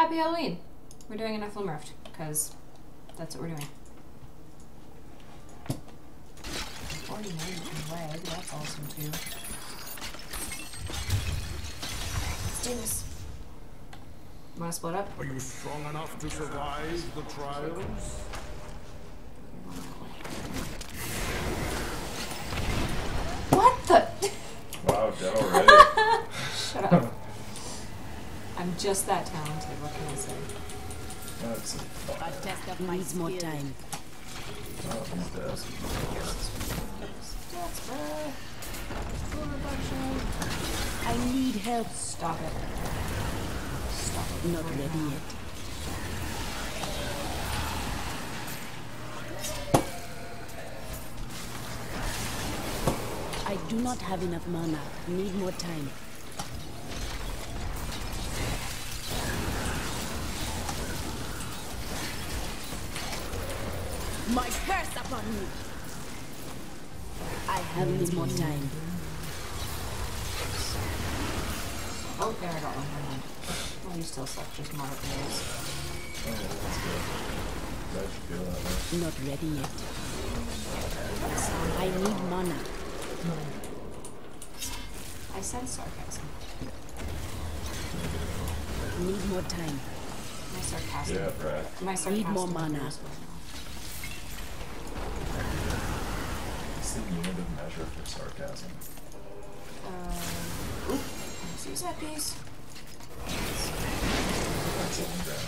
Happy Halloween! We're doing an Nephilim Rift, because that's what we're doing. 49 leg, that's awesome too. Let's do this. Wanna split up? Are you strong enough to survive the trials? What the? Wow, dead already. Shut up. I'm just that talented, what can I say? That's a fuck. A test of my Needs more time. Oh, he's dead. Stats, bruh. Full reduction. I need help. Stop it. Stop it. Not right ready now. yet. I do not have enough mana. Need more time. My curse upon you. I have need more time. Oh, there I got one. Never mind. Well, you still suck, just more of those. Oh, that's good. Glad you feel that way. Not ready yet. I need mana. I sense sarcasm. Need more time. My sarcasm. Yeah, Brad. My sarcasm. Need more mana. Is what I know. It's the unit of measure for sarcasm. Uh, oop. Let's use that piece. That's it, down.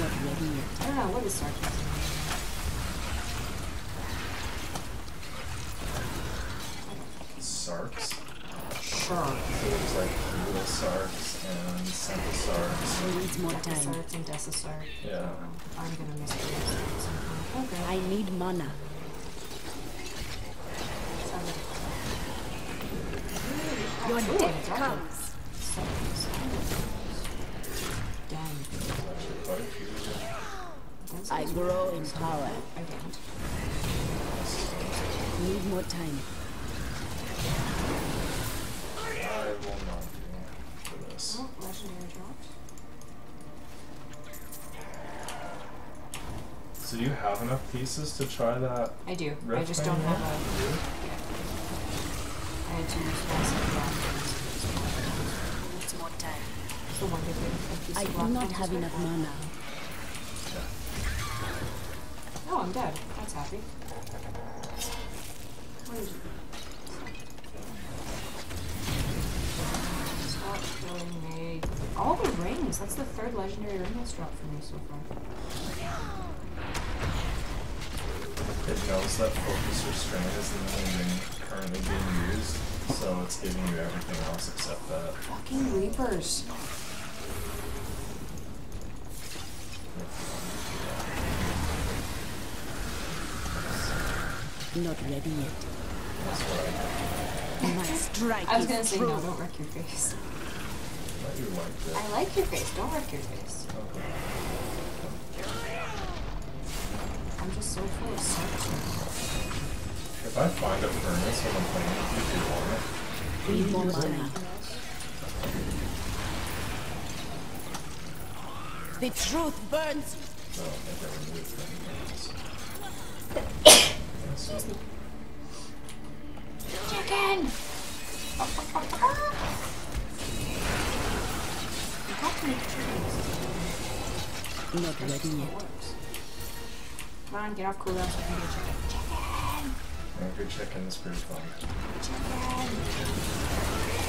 Not ready yet. I don't know, what is sarcasm? Sarks. Sure. There's like Eula Sarks and Simple Sarks. Needs more time. Decasart and Decasart. Yeah. I'm gonna mispronounce it at some point. Okay. I need mana. Sounds like a- Your death comes. So- so- Dang. Actually, quite a few. That's I grow in power. Need more time. I will not do for this. Legendary dropped. So do you have enough pieces to try that? I do. I just don't yet? have a. I had to use I do not have enough mana. Oh, I'm dead. That's happy. What is it? Stop killing me. All the rings. That's the third legendary ring that's dropped for me so far. It knows that focus restraint is the only ring currently being used, so it's giving you everything else except that. Fucking Reapers. Not ready yet. I My strike I was gonna say true. no, don't wreck your face. thought you liked it. I like your face, don't wreck your face. Okay. I'm just so full of such. If I find a furnace when I'm playing with you, do you want it? Need more mana. The truth burns. No, I think I removed furnace. Yes. Chicken! Have to make chickens. Not ready It yet. works. Come on, get off cooldown so I can get chicken. Chicken! Angry chicken is pretty fun. Chicken!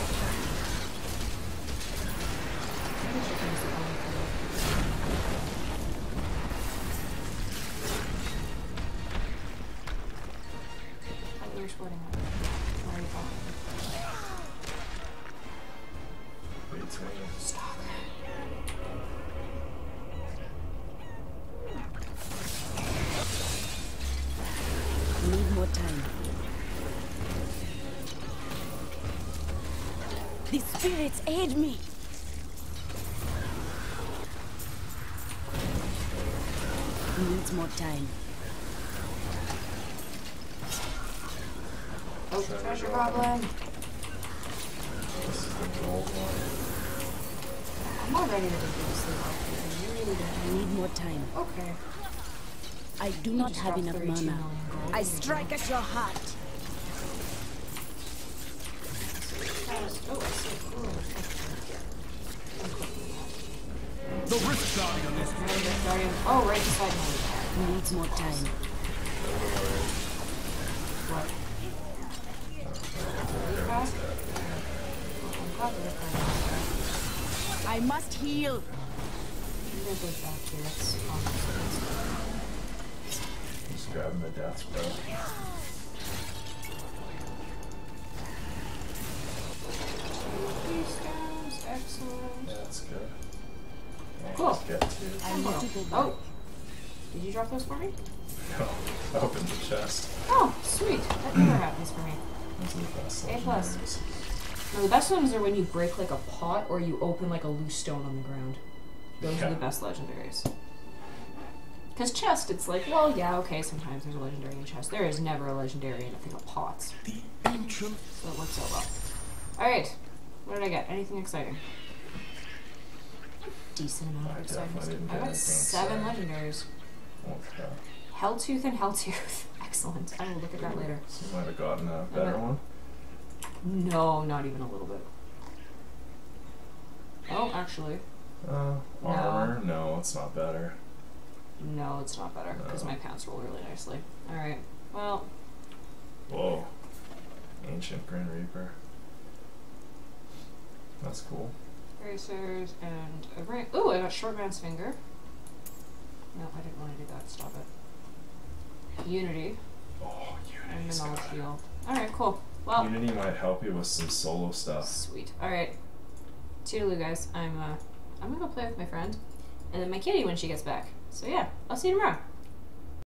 Need more time. The spirits aid me. Needs more time. Oh, Treasure treasure problem. problem. This is the gold one. I'm more ready to ridiculously well. I really need more time. Okay. I do You not have enough 32 mana. I strike at your heart. Oh, I see. Ooh, I'm clicking that. The Rift Guardian is Guardian, Guardian. Oh, right beside me. Needs more time. What? Really fast? I'm glad that if I I must heal. I'm gonna go back here. It's almost Just grabbing the death, bro. Three stones, excellent. Yeah, that's good. I'll Cool. just get to I need to go back. Oh, did you drop those for me? No. I opened the chest. Oh, sweet. That never happens for me. Those are the best A plus. legendaries. No, the best ones are when you break like a pot or you open like a loose stone on the ground. Those are the best legendaries. Because chest, it's like, well, yeah, okay, sometimes there's a legendary in a chest. There is never a legendary in a thing of pots. the ancient So it works out well. Alright. What did I get? Anything exciting? Decent amount of I exciting stuff. I got seven exciting. legendaries. What the? Helltooth and Helltooth. Excellent. I will look at that later. So you might have gotten a better one. No, not even a little bit. Oh, actually, Uh, No. armor? No, it's not better. no, it's not better because No. my pants roll really nicely. All right. Well, Whoa. Ancient Grin Reaper. That's cool. bracers and a ring. Ooh, I got Shortman's Finger. No, I didn't want to do that. Stop it. Unity Oh, and Unity's the good. heal. All right, cool. Well, Unity might help you with some solo stuff. sweet. All right. Toodaloo, guys. I'm uh, I'm gonna go play with my friend, and then my kitty when she gets back. So yeah, I'll see you tomorrow.